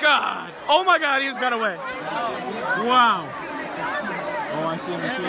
God. Oh my God, he just got away. Wow. Oh, I see him. I see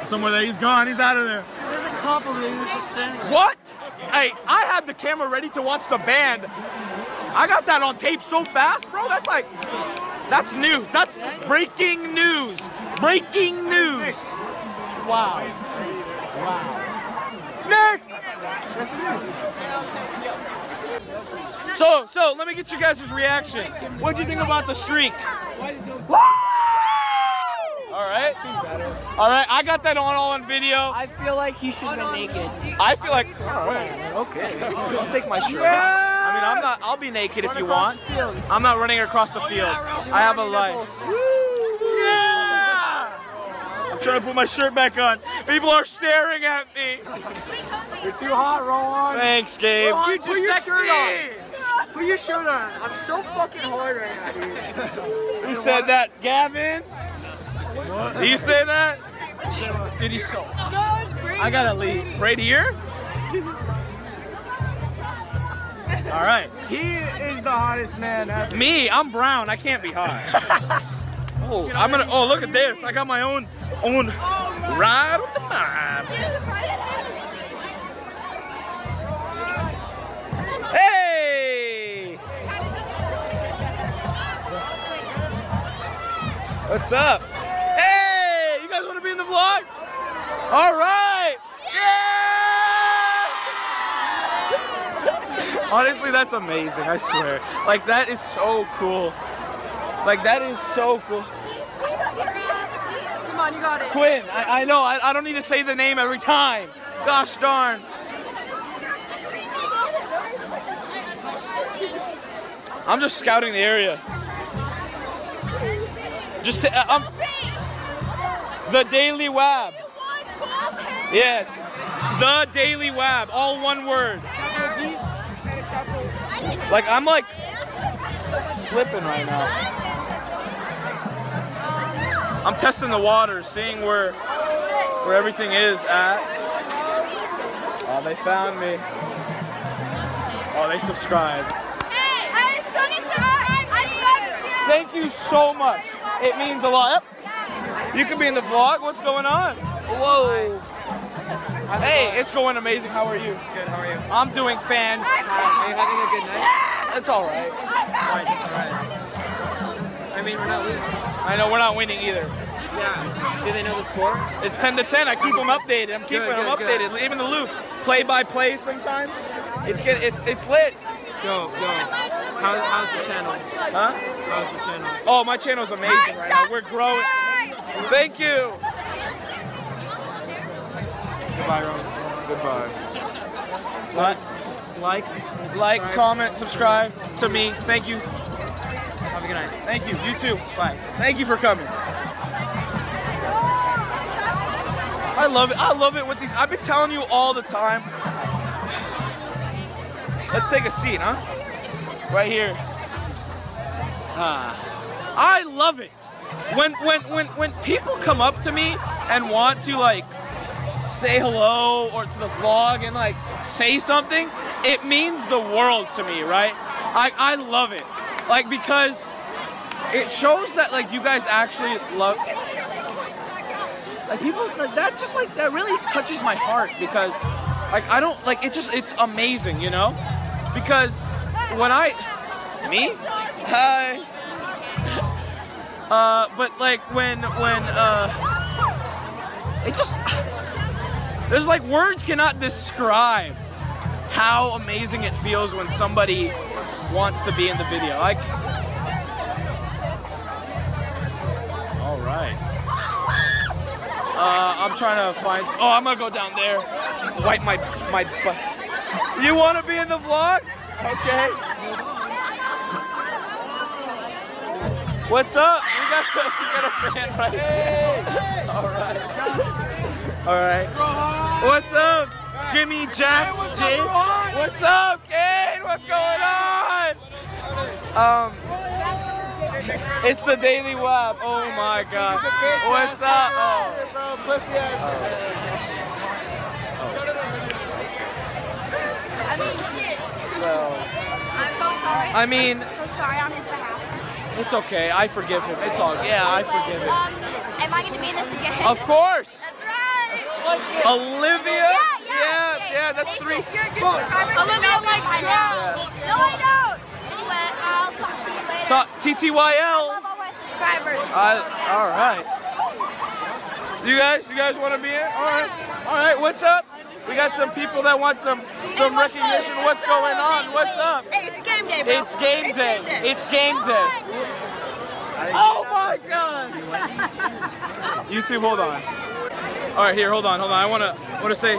him. Somewhere there. He's gone. He's out of there. There's a couple of was just standing there. What? Hey, I had the camera ready to watch the band. I got that on tape so fast, bro. That's like, that's news. That's breaking news. Breaking news. Wow. Wow. Nick! Yes, it is. So, so let me get you guys' reaction. What'd you think about the streak? All right. All right, I got that on all on video. I feel like he should have been naked. I feel like, all right, okay. I'll take my shirt off. I mean, I'm not. I'll be naked if you want. I'm not running across the oh, field. I have a life. Yeah! I'm trying to put my shirt back on. People are staring at me. You're too hot, Rowan. Thanks, Gabe. Rowan, Dude, put your sexy. shirt on. Put your shirt on. I'm so fucking hard right now, dude. Who said that? Gavin? Did you say that? Did he so? I gotta leave. Right here? All right. He is the hottest man ever. Me, I'm brown. I can't be hot. oh, I'm gonna. Oh, look at this. I got my own own ride with the mob. Hey! What's up? Hey! You guys want to be in the vlog? All right! Yeah! Honestly, that's amazing. I swear. Like that is so cool. Like that is so cool. On, you got it. Quinn, I, I know. I, I don't need to say the name every time. Gosh darn. I'm just scouting the area. Just to, uh, um, the Daily Wab. Yeah, the Daily Wab, all one word. Like I'm like slipping right now. I'm testing the water, seeing where where everything is at. Oh, they found me. Oh, they subscribed. Thank you so much. It means a lot. You can be in the vlog. What's going on? Whoa. Hey, it's going amazing. How are you? Good, how are you? I'm doing fantastic. Are you having a good night? It's all right. Right, it's alright. I mean, we're not losing. I know we're not winning either. Yeah. Do they know the score? It's 10 to 10. I keep them updated. I'm keeping Good, them good, good. updated. Even the loop, play by play sometimes. It's get it's it's lit. Go, go. How, how's the channel? Huh? How's the channel? Oh, my channel's amazing right now. We're growing. Thank you. Goodbye, Rowan. Goodbye. What? Likes, Like, subscribe. comment, subscribe to me. Thank you. Have a good night. Thank you. You too. Bye. Thank you for coming. I love it. I love it with these. I've been telling you all the time. Let's take a seat, huh? Right here. Ah. I love it. When when when when people come up to me and want to like say hello or to the vlog and like say something, it means the world to me, right? I I love it. Like because it shows that like you guys actually love like people like that just like that really touches my heart because like I don't like it just it's amazing, you know? Because when I me? Hi. Uh but like when when uh it just there's like words cannot describe how amazing it feels when somebody wants to be in the video. Like All right. Uh, I'm trying to find. Oh, I'm gonna go down there. Wipe my my butt. You want to be in the vlog? Okay. What's up? We got some. We got a fan right here. All right. All right. What's up, Jimmy Jacks? Jay? What's up, Kane? What's going on? Um. It's the Daily Wab. Oh my God. What's up? Oh. Bro, pussy ass. Well, I mean, so sorry on his behalf. it's okay. I forgive him. It's all. Yeah, I forgive him. Um, am I gonna be in this again? Of course. That's right. Olivia. Yeah, yeah. Yeah, yeah, that's They three. should- Your, your subscribers should know me by now. No, I don't. Anyway, I'll talk to you later. Ta- I TTYL. love all my subscribers. I, all right. You guys, you guys want to be in? All right. All right. What's up? We got some people that want some some recognition. What's going on? What's up? Hey, it's game day, bro. It's game day. It's game day. Oh my God! YouTube, hold on. All right, here, hold on, hold on. I wanna wanna say.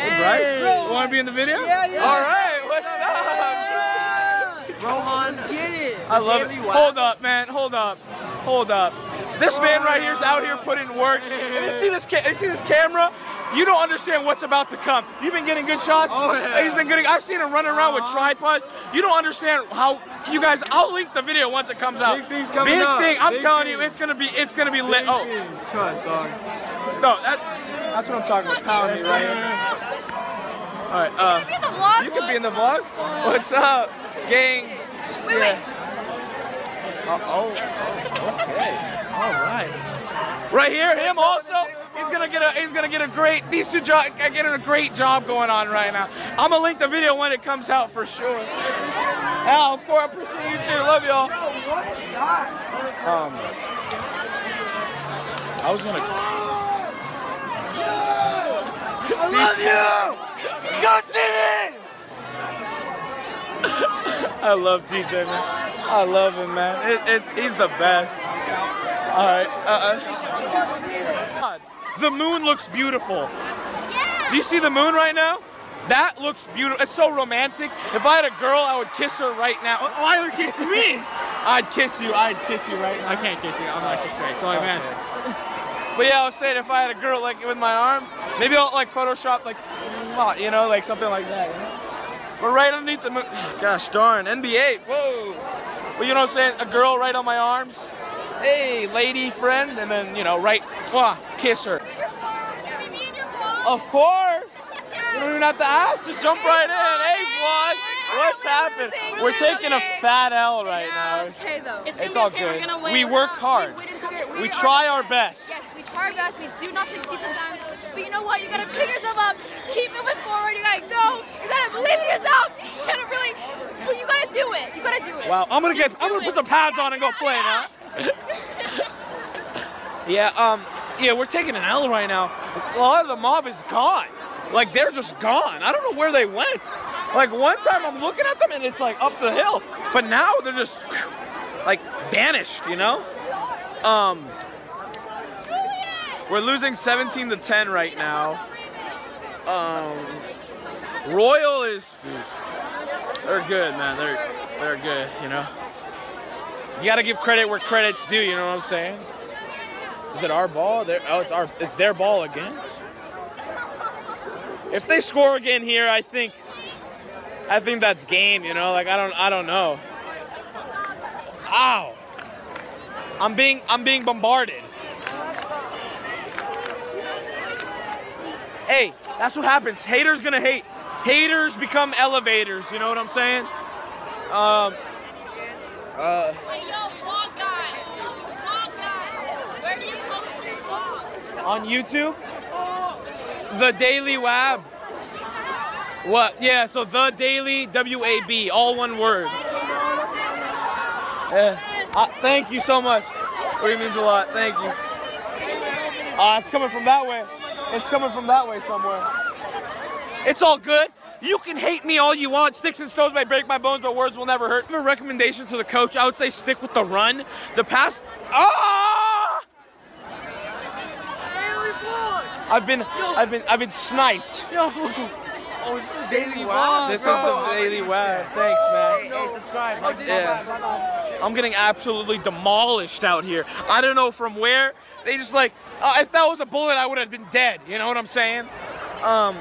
Hey, Bryce, you wanna be in the video? Yeah, yeah. All right, what's up? Rohan's get it. I love it. Hold up, man. Hold up. Hold up. This man right here is out here putting work. And you see this? You see this camera? You don't understand what's about to come. You've been getting good shots. Oh, yeah. He's been getting. I've seen him running around with uh-huh. tripods. You don't understand how. You guys, I'll link the video once it comes out. Big things coming Big up. thing. I'm Big telling you, it's gonna be. It's gonna be lit. Oh, Things, Trust, dog. no, that, that's what I'm talking about. Power me right here. All right. Uh, Be vlog. you can be in the vlog. What's up, gang? Wait, wait. Oh, oh, okay. All right. Right here, him also. He's gonna get a. He's gonna get a great. These two jo- are getting a great job going on right now. I'm gonna link the video when it comes out for sure. Al, of course, I appreciate you too. Love y'all. Um, I was gonna. I love you. Go see me. I love TJ, man. I love him, man. It, it's he's the best. All right. Uh, uh. The moon looks beautiful. Do you see the moon right now? That looks beautiful. It's so romantic. If I had a girl, I would kiss her right now. Oh, I would kiss me. I'd kiss you. I'd kiss you right now. I can't kiss you. I'm actually straight. Sorry, man. But yeah, I was saying if I had a girl like with my arms, maybe I'll like Photoshop like, you know, like something like that. You know? But right underneath the moon, gosh darn, NBA, whoa. Well, you know what I'm saying? A girl right on my arms. Hey, lady friend, and then you know, right, mwah, kiss her. Of course. You don't even have to ask. Just jump right in. Hey, vlog. What's happening? We're taking a fat L right now. okay though. It's all good. We work hard. We, win in spirit. We are try our best. best. Yes, we try our best. We do not succeed sometimes. But you know what? You gotta pick yourself up, keep moving forward. You gotta go. You gotta believe in yourself. You gotta really, but you gotta do it. You gotta do it. Wow, I'm gonna get, I'm gonna put some pads on and go play now. yeah, um, yeah, we're taking an L right now. A lot of the mob is gone. Like they're just gone. I don't know where they went. Like one time I'm looking at them and it's like up the hill, but now they're just whew, like vanished. You know? Um, we're losing 17 to 10 right now. Um, Royal is. They're good, man. They're they're good, you know. You gotta give credit where credit's due. You know what I'm saying? Is it our ball? Their, oh, it's our. It's their ball again. If they score again here, I think. I think that's game. You know, like I don't. I don't know. Ow! I'm being. I'm being bombarded. Hey, that's what happens. Haters gonna hate. Haters become elevators. You know what I'm saying? Um. Uh. Hey, yo, vlog guy. Vlog guy. Where do you post your vlog? on YouTube. The Daily Wab. What? Yeah, so the Daily W A B, all one word. Yeah. Uh, thank you so much. Really means a lot. Thank you. Uh, it's coming from that way. It's coming from that way somewhere. It's all good. You can hate me all you want. Sticks and stones may break my bones, but words will never hurt. Give a recommendation to the coach. I would say stick with the run. The pass. Ah! I've been, I've been, I've been sniped. Yo. Oh, this is the Daily Wow. This is the Daily Wab. Thanks, man. Hey, subscribe. Yeah. I'm getting absolutely demolished out here. I don't know from where. They just like, uh, if that was a bullet, I would have been dead. You know what I'm saying? Um,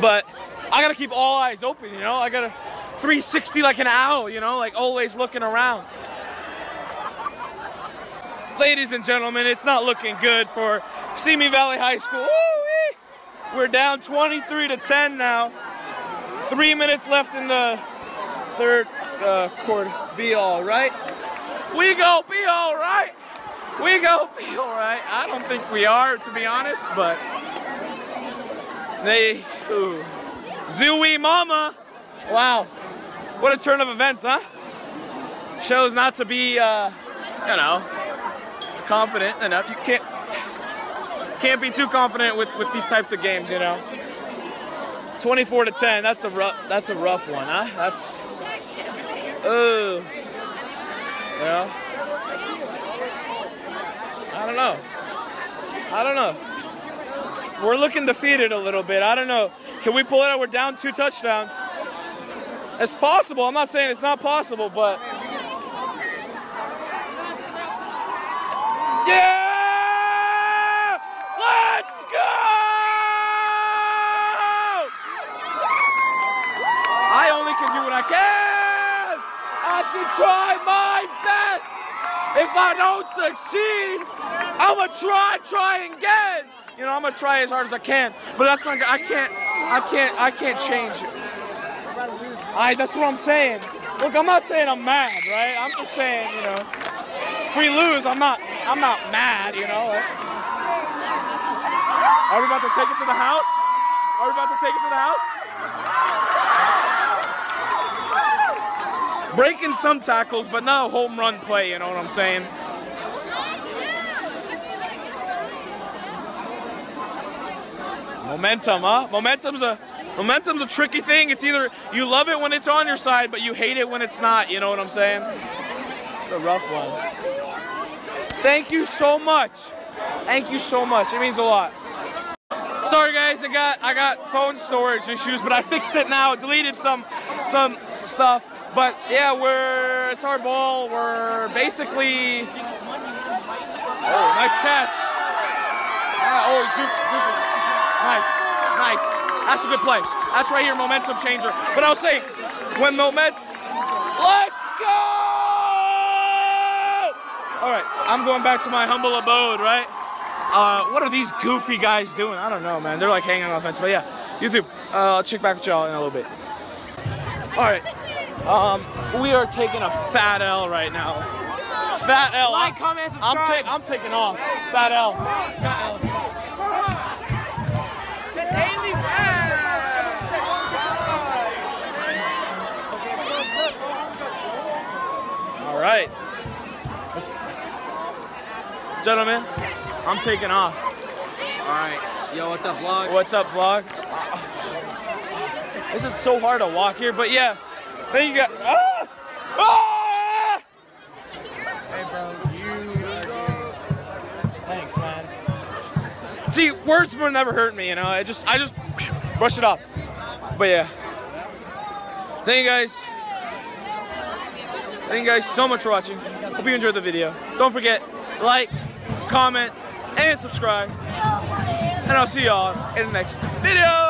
but I gotta keep all eyes open. You know, I gotta 360 like an owl. You know, like always looking around. Ladies and gentlemen, it's not looking good for Simi Valley High School. We're down 23 to 10 now. Three minutes left in the third uh, quarter. Be all right. We go be all right. We go be all right. I don't think we are, to be honest, but they. Ooh. Zooey Mama. Wow. What a turn of events, huh? Shows not to be, uh, you know, confident enough. You can't can't be too confident with, with these types of games, you know. 24 to 10. That's a rough. That's a rough one, huh? That's. Ugh. Yeah. I don't know. I don't know. We're looking defeated a little bit. I don't know. Can we pull it out? We're down two touchdowns. It's possible. I'm not saying it's not possible, but. Yeah! Let's go! I only can do what I can. I can try my best. If I don't succeed, I'm gonna try, try again. You know, I'm gonna try as hard as I can. But that's not. I can't. I can't. I can't change it. I. That's what I'm saying. Look, I'm not saying I'm mad, right? I'm just saying, you know, if we lose, I'm not. I'm not mad, you know. Are we about to take it to the house? Are we about to take it to the house? Breaking some tackles, but not a home run play, you know what I'm saying? Momentum, huh? Momentum's a momentum's a tricky thing. It's either you love it when it's on your side, but you hate it when it's not, you know what I'm saying? It's a rough one. Thank you so much. Thank you so much. It means a lot. Sorry guys, I got I got phone storage issues, but I fixed it now. Deleted some some stuff. But yeah, we're it's our ball. We're basically Oh, nice catch. Yeah, oh, Duke, Duke. Nice, nice. That's a good play. That's right here, momentum changer. But I'll say, when moment, let's go! All right, I'm going back to my humble abode, right? Uh, what are these goofy guys doing? I don't know, man. They're like hanging on the fence. But yeah, YouTube, uh, I'll check back with y'all in a little bit. All right, um, we are taking a fat L right now. Fat L. Like, I'm- comment, I'm, ta- I'm taking off. Fat L. All right. Let's- Gentlemen, I'm taking off. Alright. Yo, what's up, vlog? What's up, vlog? This is so hard to walk here, but yeah. Thank you guys. Ah! Ah! Hey, bro. You. Thanks, man. See, words will never hurt me, you know. I just, I just brush it off. But yeah. Thank you guys. Thank you guys so much for watching. Hope you enjoyed the video. Don't forget, like, comment, and subscribe. And I'll see y'all in the next video.